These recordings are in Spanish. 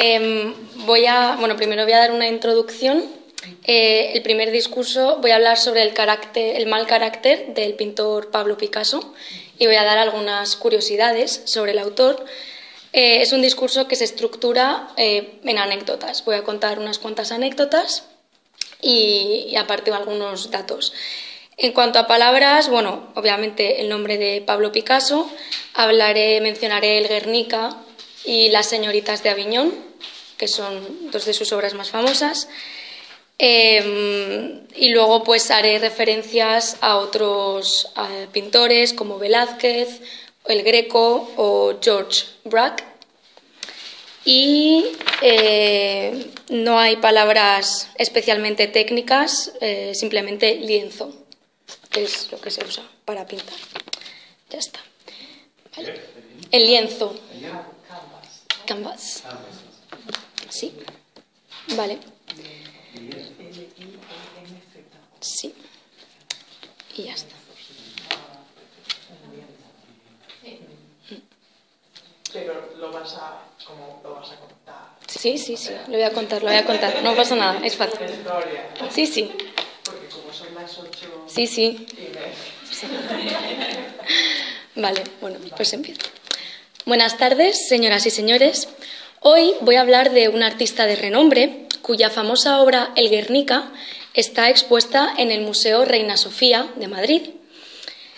Em, voy a, bueno, primero voy a dar una introducción. Eh, el primer discurso voy a hablar sobre el, carácter, el mal carácter del pintor Pablo Picasso y voy a dar algunas curiosidades sobre el autor. Eh, es un discurso que se estructura eh, en anécdotas. Voy a contar unas cuantas anécdotas y, y aparte algunos datos. En cuanto a palabras, bueno, obviamente el nombre de Pablo Picasso, hablaré, mencionaré el Guernica y las señoritas de Aviñón, que son dos de sus obras más famosas. Eh, y luego pues haré referencias a otros pintores como Velázquez, El Greco o George Braque. Y eh, no hay palabras especialmente técnicas, eh, simplemente lienzo, que es lo que se usa para pintar. Ya está. El lienzo. Canvas. Sí. Vale. Sí. Y ya está. Pero lo vas a, como, lo vas a contar. Sí, sí, sí, lo voy a contar, lo voy a contar. No pasa nada, es fácil. Sí, sí, Porque como son las ocho sí, sí. media. Vale, bueno, pues empiezo. Buenas tardes, señoras y señores. Hoy voy a hablar de un artista de renombre cuya famosa obra El Guernica está expuesta en el Museo Reina Sofía de Madrid.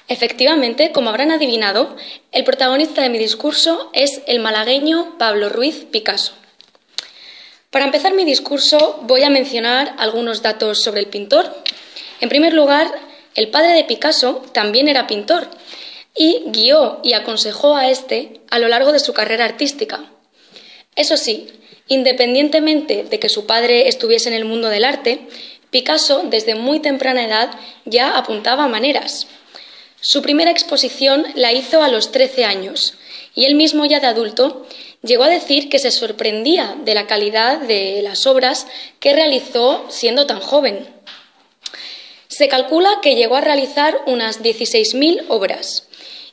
Efectivamente, como habrán adivinado, el protagonista de mi discurso es el malagueño Pablo Ruiz Picasso. Para empezar mi discurso voy a mencionar algunos datos sobre el pintor. En primer lugar, el padre de Picasso también era pintor y guió y aconsejó a este a lo largo de su carrera artística. Eso sí, independientemente de que su padre estuviese en el mundo del arte, Picasso desde muy temprana edad ya apuntaba maneras. Su primera exposición la hizo a los 13 años y él mismo ya de adulto llegó a decir que se sorprendía de la calidad de las obras que realizó siendo tan joven. Se calcula que llegó a realizar unas 16.000 obras.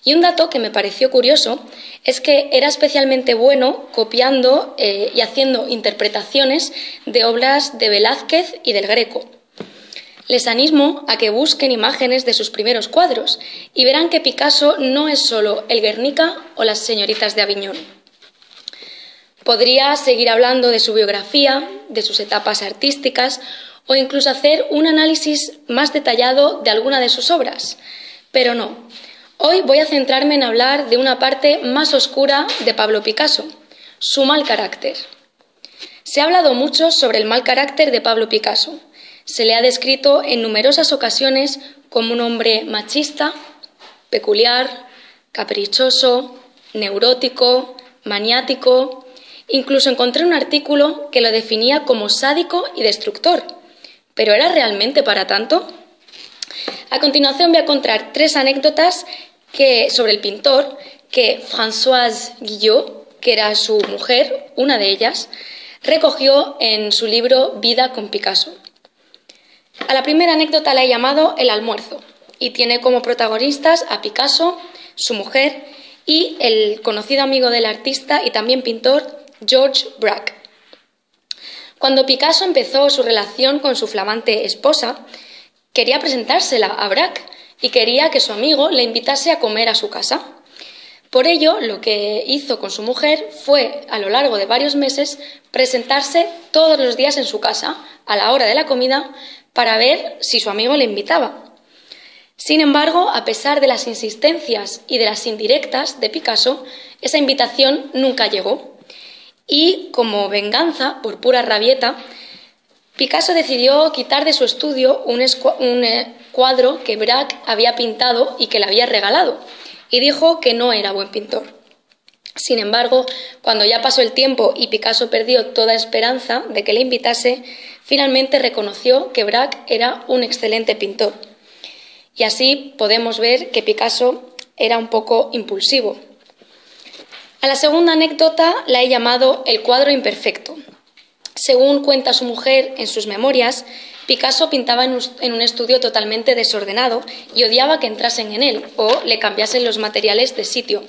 Y un dato que me pareció curioso es que era especialmente bueno copiando eh, y haciendo interpretaciones de obras de Velázquez y del Greco. Les animo a que busquen imágenes de sus primeros cuadros y verán que Picasso no es solo el Guernica o las señoritas de Aviñón. Podría seguir hablando de su biografía, de sus etapas artísticas o incluso hacer un análisis más detallado de alguna de sus obras, pero no. Hoy voy a centrarme en hablar de una parte más oscura de Pablo Picasso, su mal carácter. Se ha hablado mucho sobre el mal carácter de Pablo Picasso. Se le ha descrito en numerosas ocasiones como un hombre machista, peculiar, caprichoso, neurótico, maniático. Incluso encontré un artículo que lo definía como sádico y destructor. ¿Pero era realmente para tanto? A continuación voy a contar tres anécdotas que, sobre el pintor que Françoise Guillot, que era su mujer, una de ellas, recogió en su libro Vida con Picasso. A la primera anécdota la he llamado El almuerzo y tiene como protagonistas a Picasso, su mujer y el conocido amigo del artista y también pintor George Braque. Cuando Picasso empezó su relación con su flamante esposa, quería presentársela a Braque y quería que su amigo le invitase a comer a su casa. Por ello, lo que hizo con su mujer fue, a lo largo de varios meses, presentarse todos los días en su casa, a la hora de la comida, para ver si su amigo le invitaba. Sin embargo, a pesar de las insistencias y de las indirectas de Picasso, esa invitación nunca llegó. Y, como venganza, por pura rabieta, Picasso decidió quitar de su estudio un, eh, cuadro que Braque había pintado y que le había regalado, y dijo que no era buen pintor. Sin embargo, cuando ya pasó el tiempo y Picasso perdió toda esperanza de que le invitase, finalmente reconoció que Braque era un excelente pintor. Y así podemos ver que Picasso era un poco impulsivo. La segunda anécdota la he llamado el cuadro imperfecto. Según cuenta su mujer en sus memorias, Picasso pintaba en un estudio totalmente desordenado y odiaba que entrasen en él o le cambiasen los materiales de sitio.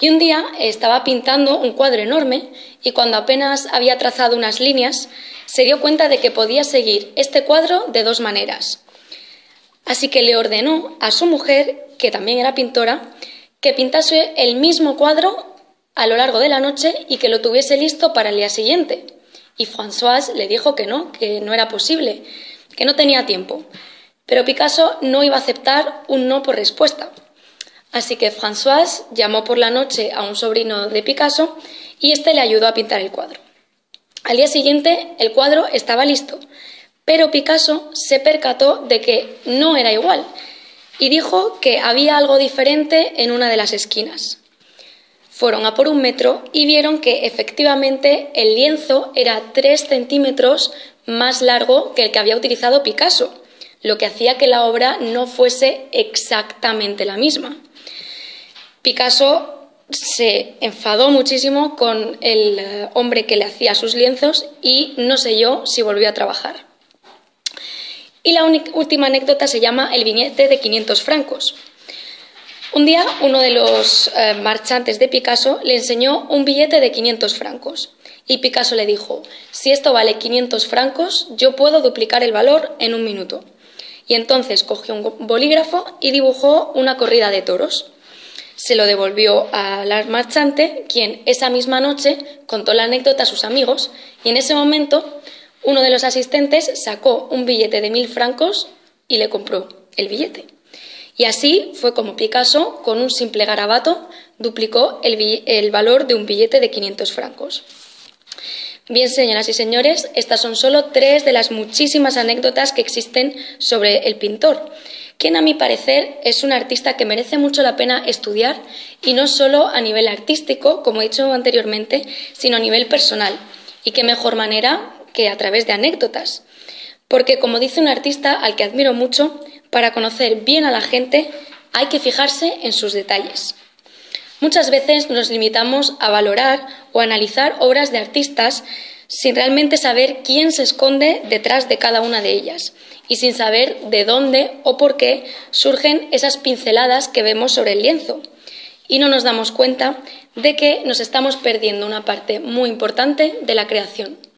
Y un día estaba pintando un cuadro enorme y cuando apenas había trazado unas líneas, se dio cuenta de que podía seguir este cuadro de dos maneras. Así que le ordenó a su mujer, que también era pintora, que pintase el mismo cuadro a lo largo de la noche y que lo tuviese listo para el día siguiente. Y Françoise le dijo que no, que no era posible, que no tenía tiempo. Pero Picasso no iba a aceptar un no por respuesta. Así que Françoise llamó por la noche a un sobrino de Picasso y éste le ayudó a pintar el cuadro. Al día siguiente el cuadro estaba listo, pero Picasso se percató de que no era igual y dijo que había algo diferente en una de las esquinas. Fueron a por un metro y vieron que efectivamente el lienzo era tres centímetros más largo que el que había utilizado Picasso, lo que hacía que la obra no fuese exactamente la misma. Picasso se enfadó muchísimo con el eh, hombre que le hacía sus lienzos y no sé yo si volvió a trabajar. Y la última anécdota se llama el billete de 500 francos. Un día uno de los eh, marchantes de Picasso le enseñó un billete de 500 francos y Picasso le dijo, si esto vale 500 francos, yo puedo duplicar el valor en un minuto. Y entonces cogió un bolígrafo y dibujó una corrida de toros se lo devolvió al marchante, quien esa misma noche contó la anécdota a sus amigos y en ese momento uno de los asistentes sacó un billete de mil francos y le compró el billete. Y así fue como Picasso, con un simple garabato, duplicó el, valor de un billete de 500 francos. Bien, señoras y señores, estas son solo tres de las muchísimas anécdotas que existen sobre el pintor quien a mi parecer es un artista que merece mucho la pena estudiar y no solo a nivel artístico, como he dicho anteriormente, sino a nivel personal. Y qué mejor manera que a través de anécdotas. Porque, como dice un artista al que admiro mucho, para conocer bien a la gente hay que fijarse en sus detalles. Muchas veces nos limitamos a valorar o analizar obras de artistas sin realmente saber quién se esconde detrás de cada una de ellas y sin saber de dónde o por qué surgen esas pinceladas que vemos sobre el lienzo. Y no nos damos cuenta de que nos estamos perdiendo una parte muy importante de la creación.